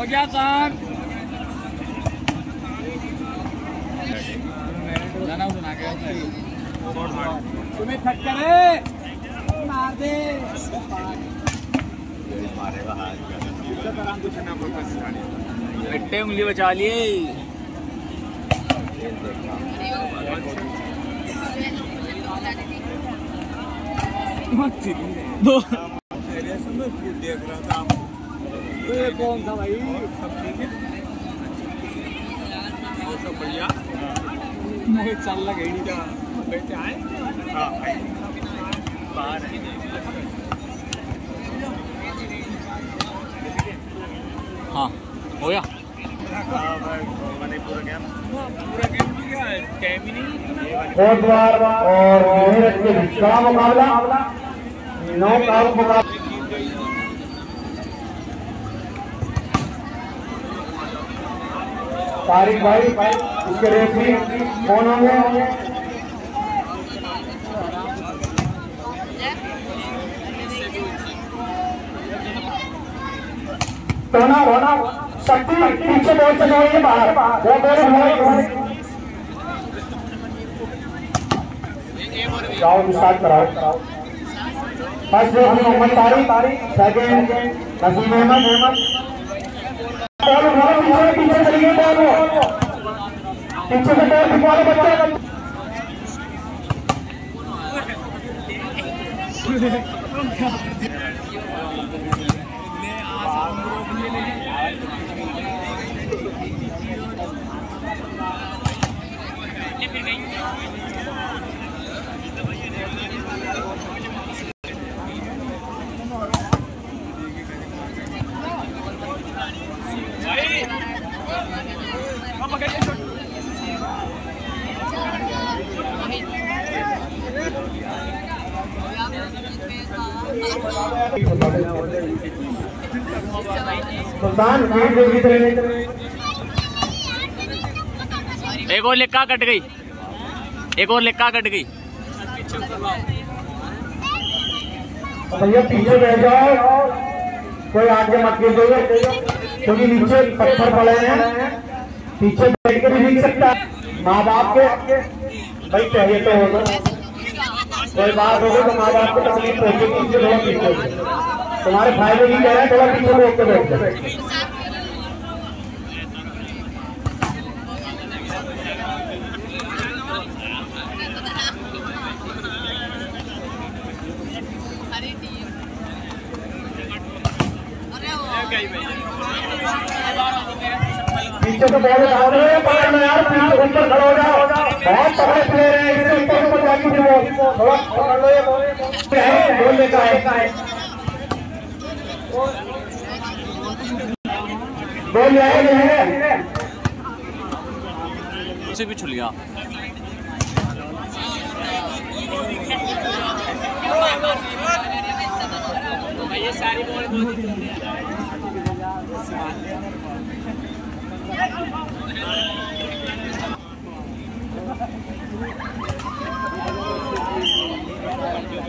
हो गया काम गाना सुना के तुम्हें थक्कर है मार दे। उंगली बचा लिए दो ये कौन था भाई? मुझे चल लगा ही नहीं था बैठे आए? हाँ। हो। गया। और द्वार और मेरठ के बीच का मुकाबला। नौ का मुकाबला। तारिक भाई, उसके रेफरी कौन होंगे? टोना रोना शक्ति पीछे बहुत चल रही बाहर वो दोनों हमारे राउंड स्टार्ट कराओ। First referee Mohammad Tariq. Second Naseem Ahmad ball उठाओ, पीछे पीछे चलिए बॉल वो पीछे से बॉल दिखवाओ बच्चे। सुल्तान गेट देखी तरह एक और लिक्का कट गई। एक और लिक्का कट गई। भैया पीछे बैठ जाओ। कोई आगे मत गिर जाइए क्योंकि नीचे पत्थर पड़े हैं। पीछे बैठ के भी नहीं सकता माँ बाप के। भाई चाहिए तो होगा। कोई बात होगी तो माँ बाप को तकलीफ़ होगी पीछे थोड़ा पीछे हो। तुम्हारे की कह रहे हैं, थोड़ा पीछे रोक के बैठ पीछे तो उठा रहे हैं पकड़ लो यार, पीछे ऊपर खड़े हो जाओ। बहुत हैं इससे ऊपर ऊपर जाके थोड़ा पकड़ लो ये है है उसे भी छुल गया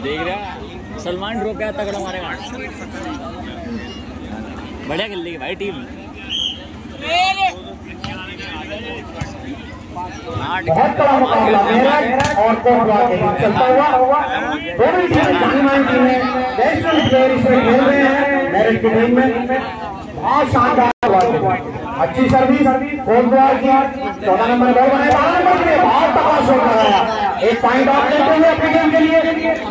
देख रहा सलमान ड्रॉप क्या तगड़ा मारेगा बढ़िया खेल भाई टीम। हाँ, बहुत बड़ा मुकाबला। और चलता हुआ। दोनों टीमें टीमें नेशनल प्लेयर इसमें खेल रहे हैं। मेरठ की टीम में। बहुत शानदार अच्छी सर्विस। की चौदह नंबर बनाए बारह नंबर के बहुत तगड़ा शॉट लगाया। एक पॉइंट ऑफ़ लेते हुए अपनी टीम के लिए।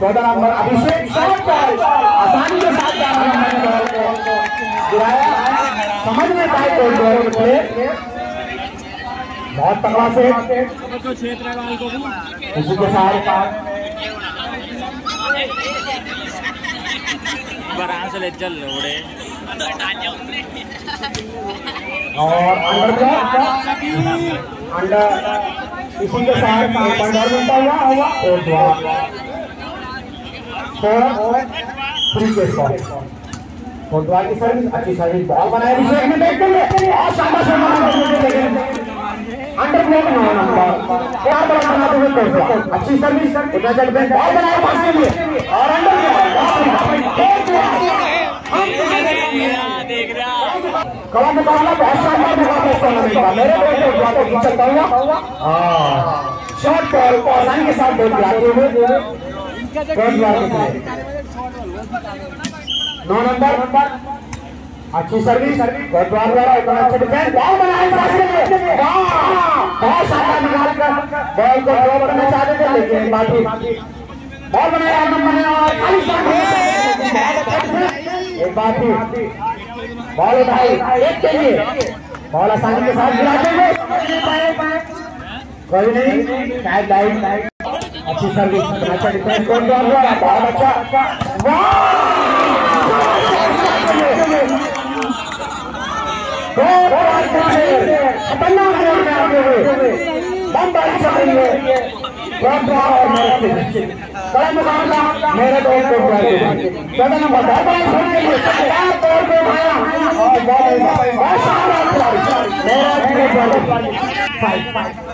चौदह नंबर, अभिषेक आसानी के साथ समझ में पाए कोटवा के प्लेयर बहुत तगड़ा से उसी के साथ और अंडर अंडर। इसी के साथ हुआ हुआ और द्वार फोर थ्री के स्कॉट और की सर्विस अच्छी सर्विस बॉल बनाया अभिषेक ने देख के और शाबाश अंडर ब्लॉक नौ नंबर क्या बड़ा बनाते हुए कोर्ट अच्छी सर्विस उतना चल पे बॉल बनाया पास के लिए और अंडर कड़ा मुकाबला बहुत शानदार मुकाबला टूर्नामेंट का मेरे बेटे को खींच सकता हुआ हाँ शॉट बॉल को आसानी के साथ बॉल गिराते नौ नंबर। अच्छी सर्विस द्वारा उतना अच्छा डिफेंस बॉल बनाए बहुत शानदार निकाल कर बॉल को ड्रॉ करना चाहते थे लेकिन बाकी बॉल बनाया नंबर ने और खाली एक बात बॉल उठाई एक के लिए। बॉल आसानी के साथ गिराते हुए। कोई नहीं लाइन अच्छी सर्विस अच्छा डिफेंस कौन द्वार द्वारा बहुत अच्छा। खतरनाक ज़ोर में आते हुए। बम बारिश चल रही है द्वार और मेरे से बड़ा मुकाबला। मेरे दो को चौदह नंबर। बहुत बड़ा छोड़ के लिए चार तौर पे माया और बहुत बहुत शानदार खिलाड़ी। मेरा ज़ीरो फाइव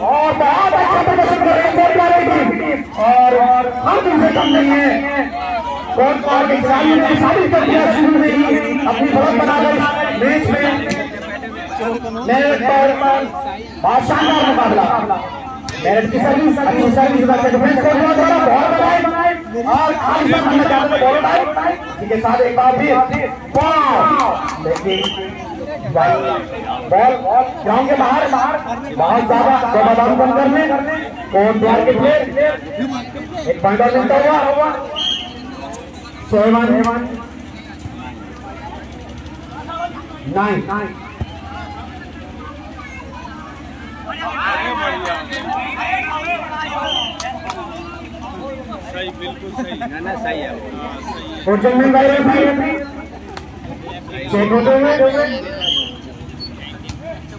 और बहुत अच्छा प्रदर्शन कर रहे हैं वाले टीम और हम तुमसे कम नहीं है। कोर्ट मार के खिलाड़ियों ने साबित कर दिया, शुरू में ही। अपनी बढ़त बना गई मैच में मेरिट पर बहुत शानदार मुकाबला। मेरिट की सर्विस अच्छी सर्विस बच्चे डिफेंस कर रहा द्वारा बहुत बनाए। और खाली पर हमने थे बॉल उठाई इसके साथ एक बार फिर लेकिन बॉल ग्राउंड के बाहर बाहर बहुत ज़्यादा दबाव बंद करने कोर्ट द्वार के प्लेयर एक पॉइंट और मिलता हुआ सेवन नाइन नाइन सही बिल्कुल सही ना ना सही है में गए भाई, चेक होते हुए।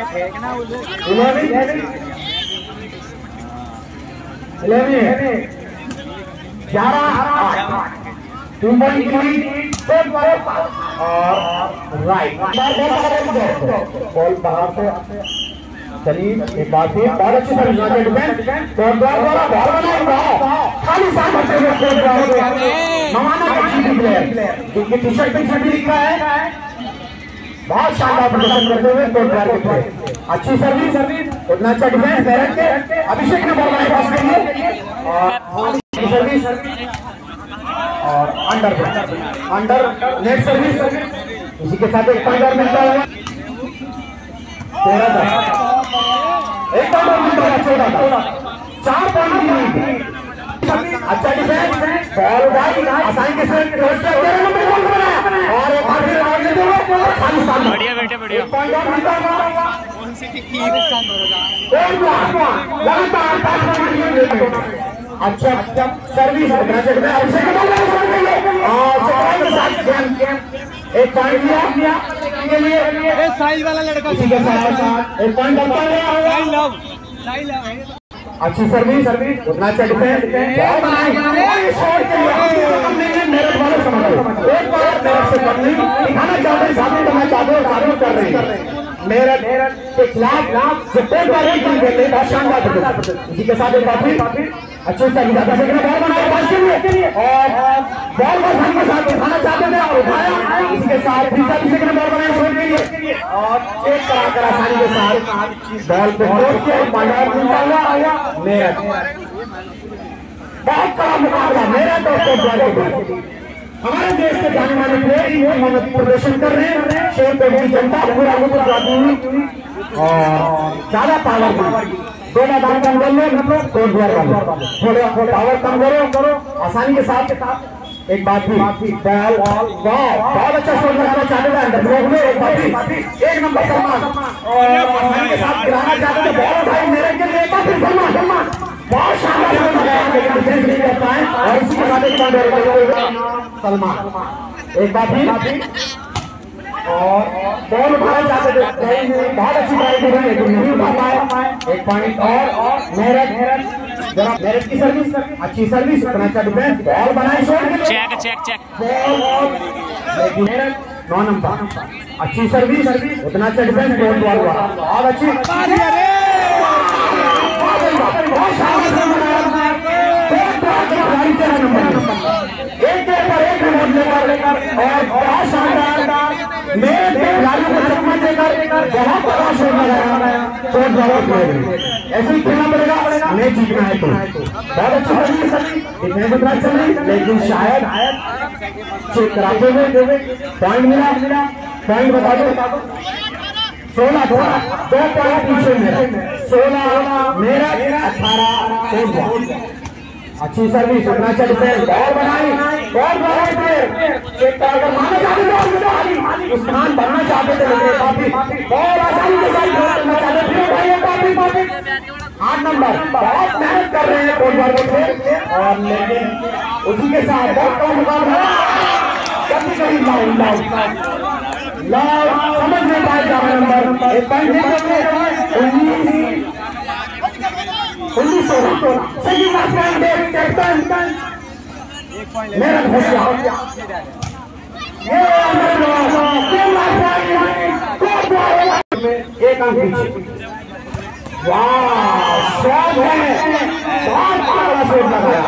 हुआ इलेवन इलेवन ग्यारह तीन पॉइंट और राइट बॉल बाहर से चलिए एक बार फिर बहुत अच्छी सर्विस नाचे डिफेंस तो द्वार द्वारा बॉल बनाई बॉल खाली साथ बच्चे हुए नवाना का प्लेयर जिनकी टी शर्ट पे छठी लिखा है बहुत शानदार प्रदर्शन करते हुए कोर्ट द्वार के अच्छी सर्विस उतना अच्छा डिफेंस बैरन के अभिषेक ने बॉल पास के लिए। और सर्विस और अंडर अंडर नेट सर्विस इसी के साथ एक पॉइंट मिलता है तेरह दस। एक पॉइंट मिलता है चौदह दस। चार पॉइंट अच्छा डिफेंस बॉल उठाई आसानी के साथ बढ़िया बेटे बढ़िया। कौन सी की अच्छा अच्छा सर्विस एक पॉइंट लिया। के लिए ए वाला लड़का के। साथ एक पॉइंट लव अच्छी सर्विस उतना लिए कम नहीं है मेरे वाले समझ लो एक बार मेरे से कम नहीं दिखाना चाहते हैं साबित करना चाहते हैं साबित कर रहे हैं मेरठ खिलाफ जो पेट का रेट बन गए बहुत शानदार प्रदर्शन इसी के साथ एक बार फिर अच्छे से अभी दस सेकंड बॉल बनाया पास के लिए। और बॉल को धन के साथ उठाना चाहते थे और उठाया। इसके साथ चालीस सेकंड बॉल बनाया शॉट के लिए और एक करा, कर आसानी के साथ बॉल को क्लोज किया पंजाब निकाला आया मेरठ। बहुत कड़ा मुकाबला, मेरठ और कोटद्वार हमारे देश के जाने माने प्लेयर हम प्रदर्शन कर रहे हैं। शेरपेट की जनता पूरा जाती हुई। और ज़्यादा पावर की दो मैदान कम कर लो कोटद्वार का थोड़ा पावर कम करो करो आसानी के साथ। के साथ एक बात भी बॉल बहुत अच्छा शॉट बनाना चाहते थे अंदर ब्लॉक एक बात भी। एक नंबर सलमान। और आसानी के साथ गिराना चाहते थे बॉल उठाई, मेरे के लिए एक सलमान सलमान। बहुत शानदार सलमान एक और बॉल उठाना चाहते थे बहुत अच्छी ट्राई लेकिन नहीं उठा पाए एक पॉइंट और जरा की सर्विस अच्छी सर्विस अच्छा defence ball check. Check check. लेकिन नौ नंबर अच्छी सर्विस उतना डिफेंस बहुत हुआ बहुत अच्छी बहुत शानदार से बनाया बहुत नंबर एक के ऊपर एक नंबर लेकर और बहुत शानदार मेरे खिलाड़ियों को देकर बहुत बड़ा शोर लगाया जवाब ऐसे ही खेलना पड़ेगा मैच जीतना है तो बहुत अच्छी सर्विस डिफेंस उतना चल रही लेकिन शायद चेक कराते हुए पॉइंट मिला पॉइंट बता दो दो सोलह थोड़ा दो पॉइंट पीछे मेरा सोलह मेरा अठारह अच्छी सर्विस उतना चल पे बॉल बनाई बॉल बनाई थे एक अगर माना चाहते थे और स्थान बनना चाहते थे लेकिन काफ़ी बॉल आसानी के साथ करना चाहते थे भाई काफ़ी काफ़ी आठ नंबर। बहुत मेहनत कर रहे हैं कोटवा के खेल और लेकिन उसी के साथ बहुत कम मुकाबला कभी कभी लाउड लाउड लाउड समझ नहीं पाए ग्यारह नंबर। एक पॉइंट देखो उन्नीस सौ सोलह सही बात पॉइंट कैप्टन मेरा घोषणा ये एक अंक पीछे वाह शॉट है बहुत बड़ा शॉट लगाया